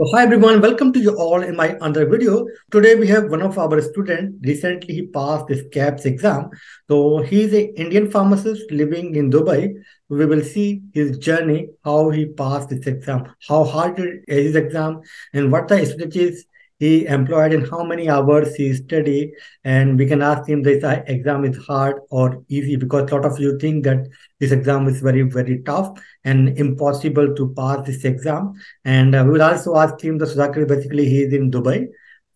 So hi everyone, welcome to you all in my another video. Today we have one of our students, Recently he passed this KAPS exam. So he is an Indian pharmacist living in Dubai. We will see his journey, how he passed this exam, how hard is his exam, and what the strategies he employed and how many hours he studied. And we can ask him this exam is hard or easy because a lot of you think that this exam is very, very tough and impossible to pass this exam. And uh, we will also ask him the Sudhakar, basically he is in Dubai.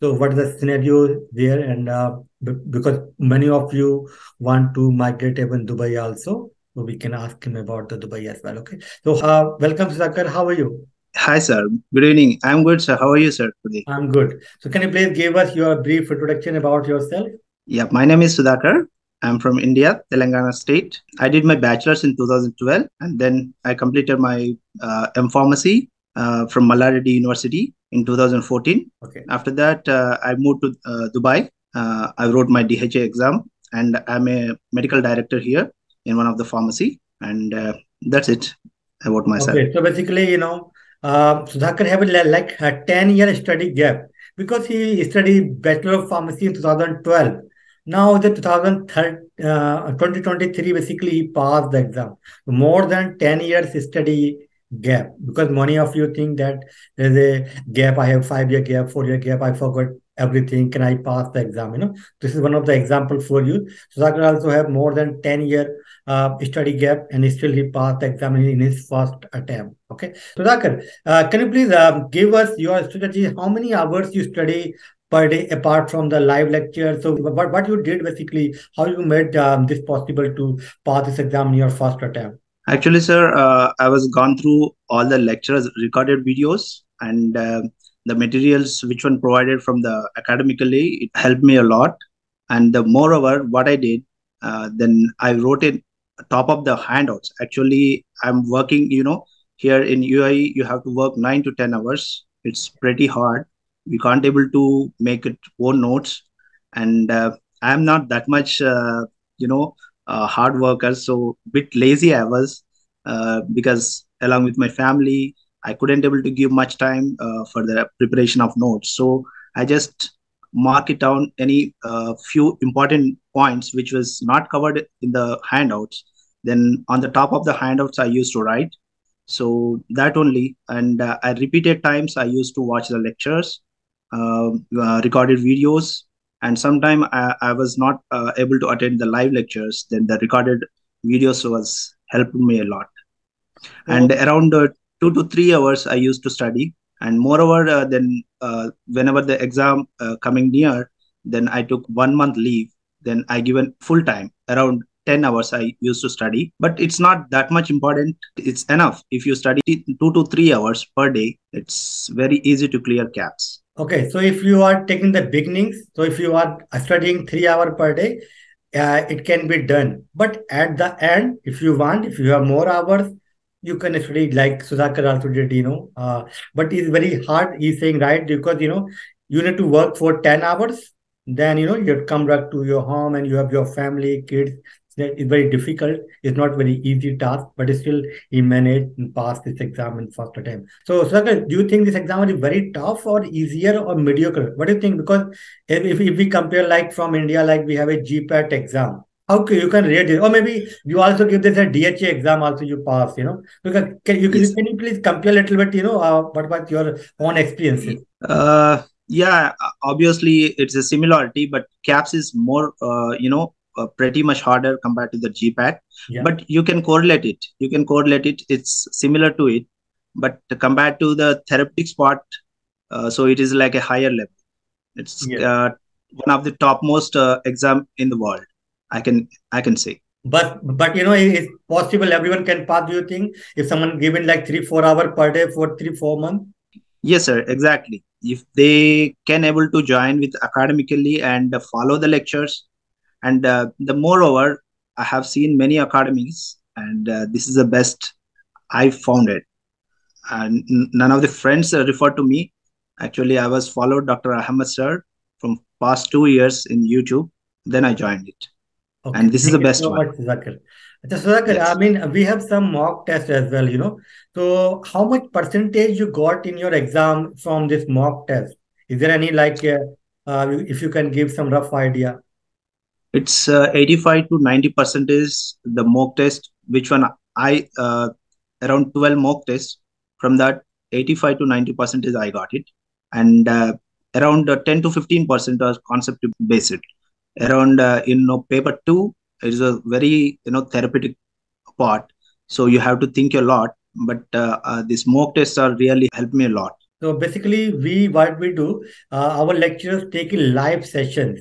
So what is the scenario there? And uh, because many of you want to migrate even Dubai also. So we can ask him about the Dubai as well. Okay. So uh, welcome, Sudhakar. How are you? Hi, sir. Good evening. I'm good, sir. How are you, sir, today? I'm good. So, can you please give us your brief introduction about yourself? Yeah, my name is Sudhakar. I'm from India, Telangana state. I did my bachelor's in 2012 and then I completed my uh, M Pharmacy uh, from Malla Reddy University in 2014. Okay. After that, uh, I moved to uh, Dubai. Uh, I wrote my DHA exam and I'm a medical director here in one of the pharmacy. And uh, that's it about myself. Okay. So, basically, you know, uh, Sudhakar have a, like a 10 year study gap because he studied Bachelor of Pharmacy in 2012. Now the 2023, uh, 2023 basically he passed the exam. More than 10 years study gap because many of you think that there's a gap. I have five year gap, four year gap. I forgot everything. Can I pass the exam? You know, this is one of the example for you. Sudhakar also have more than 10 year uh, study gap and still he passed the exam in his first attempt. Okay. Sudhakar, uh, can you please uh, give us your strategy? How many hours you study per day apart from the live lecture? So what, what you did basically, how you made um, this possible to pass this exam in your first attempt? Actually, sir, uh, I was gone through all the lectures, recorded videos and uh, the materials which one provided from the academically, it helped me a lot. And the moreover, what I did, uh, then I wrote it top of the handouts. Actually i'm working you know here in uae you have to work 9 to 10 hours. It's pretty hard. We can't able to make it own notes. And uh, i'm not that much uh, you know uh, hard worker so bit lazy i was uh, because along with my family i couldn't able to give much time uh, for the preparation of notes. So i just mark it down any uh, few important points which was not covered in the handouts. Then on the top of the handouts i used to write. So that only. And uh, i repeated times i used to watch the lectures uh, uh, recorded videos. And sometime I, I was not uh, able to attend the live lectures. Then the recorded videos was helping me a lot. And around uh, two to three hours i used to study and moreover uh, then whenever the exam coming near then i took one month leave. Then i given full time. Around 10 hours i used to study. But it's not that much important. It's enough. If you study 2 to 3 hours per day it's very easy to clear KAPS. Okay so if you are taking the beginnings so if you are studying 3 hour per day uh, it can be done. But at the end if you want if you have more hours you can study like Sudhakar also did, you know. Uh, but it's very hard, he's saying, right? Because, you know, you need to work for 10 hours. Then, you know, you come back to your home and you have your family, kids, it's very difficult. It's not very easy task, but still he managed and passed this exam in first attempt. So, Sakar, do you think this exam is very tough or easier or mediocre? What do you think? Because if, if we compare like from India, like we have a GPAT exam, can you can rate it? Or maybe you also give this a DHA exam also you pass, you know? Because can you, yes. can you please compare a little bit, you know, uh, what about your own experiences? Uh, yeah, obviously it's a similarity, but KAPS is more, uh, you know, uh, pretty much harder compared to the GPAT. Yeah. But you can correlate it. You can correlate it. It's similar to it, but compared to the therapeutics part, uh, so it is like a higher level. It's yeah. uh, one of the topmost uh, exam in the world. I can I can say. But but you know it's possible everyone can pass. Do you think if someone given like three four hour per day for three four months? Yes, sir. Exactly. If they can able to join with academically and follow the lectures, and uh, the moreover i have seen many academies and uh, this is the best i found it and none of the friends referred to me actually i was followed dr Ahmad sir from past two years in youtube then i joined it okay. and this Thank is the best so one Sudhakar, I mean, we have some mock tests as well, you know. So, how much percentage you got in your exam from this mock test? Is there any like, uh, uh, if you can give some rough idea? It's uh, 85 to 90 percent is the mock test, which one I uh, around 12 mock tests. From that, 85 to 90 percent is I got it, and uh, around uh, 10 to 15 percent are concept based. Around uh, you know paper two is a very you know therapeutic part, so you have to think a lot. But uh, uh, these mock tests are really helped me a lot. So basically, we what we do, uh, our lecturers take live sessions.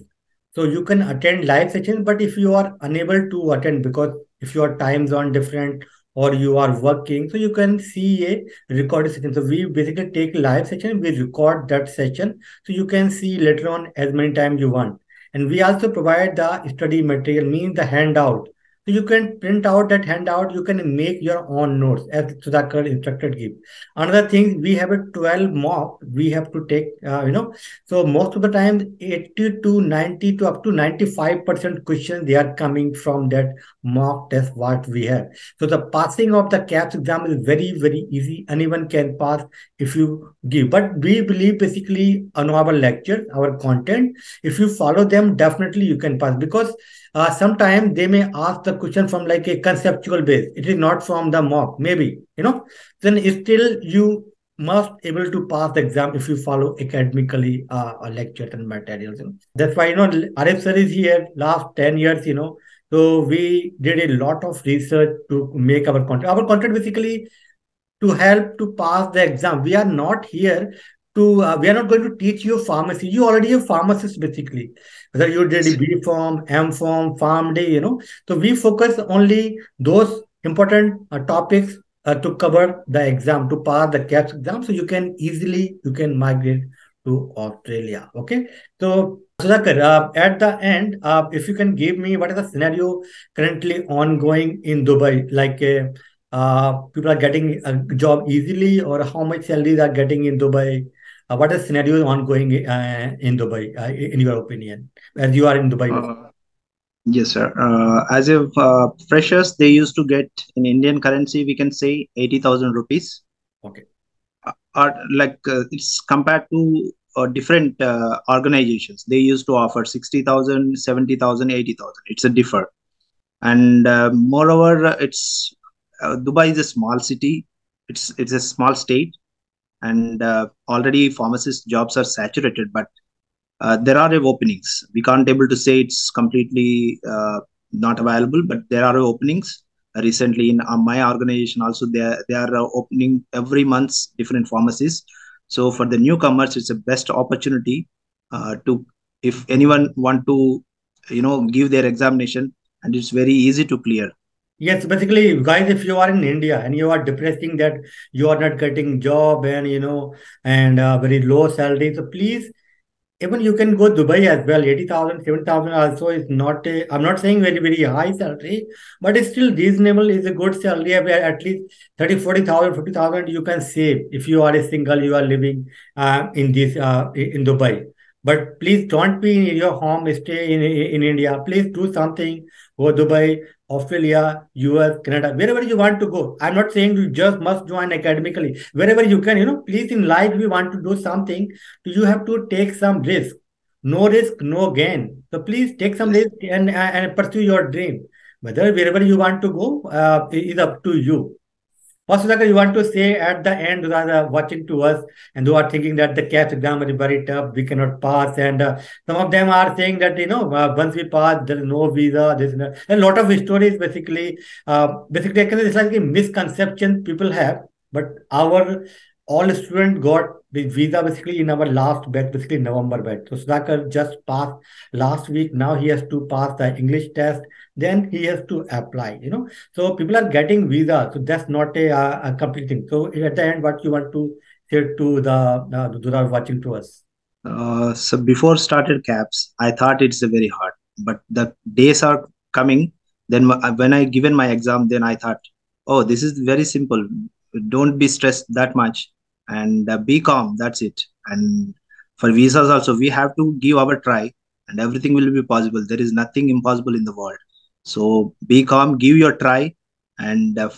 So you can attend live sessions, but if you are unable to attend because if your time zone different or you are working, so you can see a recorded session. So we basically take live session, we record that session, so you can see later on as many times you want. And we also provide the study material, means the handout. So you can print out that handout, you can make your own notes as Sudhakar instructed give. Another thing, we have a 12 mock we have to take, uh, you know, so most of the time 80 to 90 to up to 95% questions, they are coming from that mock test what we have. So the passing of the KAPS exam is very, very easy. Anyone can pass if you give. But we believe basically on our lecture, our content, if you follow them, definitely you can pass because uh, sometimes they may ask the question from like a conceptual base. It is not from the mock, maybe, you know, then still you must able to pass the exam if you follow academically uh, lectures and materials. You know? That's why, you know, Arif sir is here last 10 years, you know, so we did a lot of research to make our content. Our content basically to help to pass the exam. We are not here to uh, we are not going to teach you pharmacy. You already a pharmacist basically. Whether you did B Pharm M Pharm PharmD you know. So we focus only those important uh, topics uh, to cover the exam to pass the KAPS exam so you can easily you can migrate to australia okay? So Sudhakar, uh, at the end, uh, if you can give me what is the scenario currently ongoing in Dubai, like uh, uh, people are getting a job easily, or how much salaries are getting in Dubai, uh, what is scenario ongoing uh, in Dubai, uh, in your opinion, as you are in Dubai? yes, sir. as if freshers, they used to get in Indian currency, we can say 80,000 rupees. Okay. Or like it's compared to uh, different uh, organizations they used to offer 60000 70000 80000 it's a differ and uh, moreover it's dubai is a small city it's it's a small state and uh, already pharmacist jobs are saturated but uh, there are openings. We can't able to say it's completely uh, not available but there are openings. Recently in uh, my organization also they are, they are uh, opening every month different pharmacies. So for the newcomers it's a best opportunity uh, to if anyone want to you know give their examination and it's very easy to clear Yes, basically, guys, if you are in India and you are depressing that you are not getting job and you know and uh, very low salary, so please, even you can go Dubai as well. 80,000, 70,000 also is not I'm not saying very, very high salary, but it's still reasonable. Is a good salary. At least 30, 40,000, 50,000 you can save if you are a single, you are living uh, in this uh, in Dubai. But please don't be in your home, stay in, in India. Please do something. Go Dubai, Australia, US, Canada, wherever you want to go. I'm not saying you just must join academically. Wherever you can, you know, please in life, we want to do something, Do you have to take some risk. No risk, no gain. So please take some risk and, and pursue your dream. Whether wherever you want to go uh, is up to you. Sudhakar, you want to say at the end, those are watching to us and who are thinking that the KAPS exam is very tough, we cannot pass. And uh, some of them are saying that, you know, uh, once we pass, there is no visa. There's no, a lot of stories basically. Uh, basically, it's like a misconception people have. But our all students got visa basically in our last batch, basically November batch. So Sudhakar just passed last week. Now he has to pass the English test. Then he has to apply, you know. So people are getting visa. So that's not a, a complete thing. So at the end, what you want to say to the uh, those are watching to us? Uh, so before started KAPS, I thought it's a very hard, but the days are coming. Then when I given my exam, then I thought, oh, this is very simple. Don't be stressed that much and uh, be calm that's it and for visas also we have to give our try and everything will be possible there is nothing impossible in the world So be calm, give your try. And uh,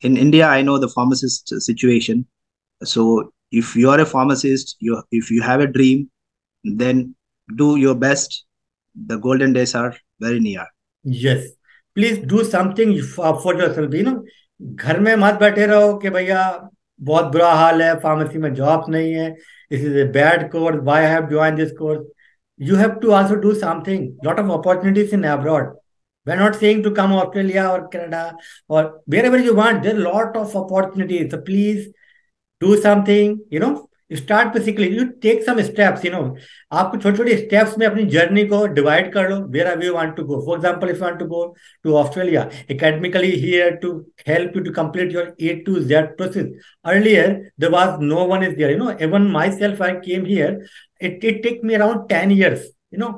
in India, I know the pharmacist situation. So if you are a pharmacist, you if you have a dream, then do your best. The golden days are very near. Yes. Please do something for, for yourself. You know, घर में मत बैठे रहो कि भैया बहुत बुरा हाल है फार्मेसी में जॉब नहीं है इस is a bad course why have join this course you have to also do something lot of opportunities in abroad we not saying to come Australia और कनाडा और wherever you want there lot of opportunities please do something you know start basically you take some steps you know आपको छोटे छोटे steps में अपनी journey को divide कर लो. Where are you want to go for example if want to go to Australia academically here to help you to complete your A to Z process earlier there was no one is there you know even myself I came here it it take me around ten years you know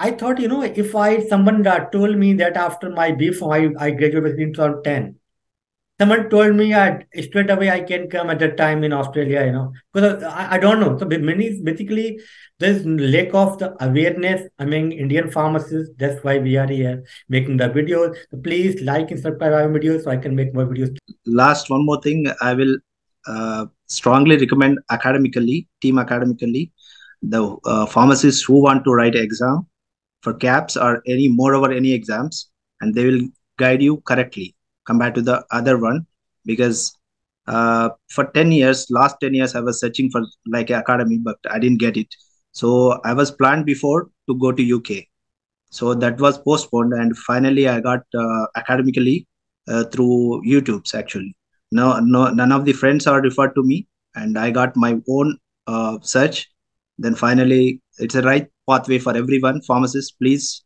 I thought, you know, if I someone told me that after my B form, I, I graduated in 2010, someone told me I, straight away I can come at that time in Australia, you know, because I, I don't know. So many basically there's lack of the awareness among Indian pharmacists. That's why we are here making the videos. So please like and subscribe our videos so I can make more videos. Last one more thing, I will uh, strongly recommend academically, team academically, the uh, pharmacists who want to write exam for KAPS or any moreover any exams, and they will guide you correctly compared to the other one because uh, for 10 years last 10 years i was searching for like academy but i didn't get it. So i was planned before to go to uk so that was postponed and finally i got uh, academically uh, through youtube's actually. No no none of the friends are referred to me and i got my own uh, search. Then finally it's a right pathway for everyone. Pharmacists please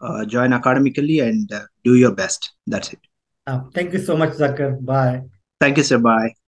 uh, join academically and uh, do your best. That's it uh, thank you so much, Zakir. Bye. Thank you, sir. Bye.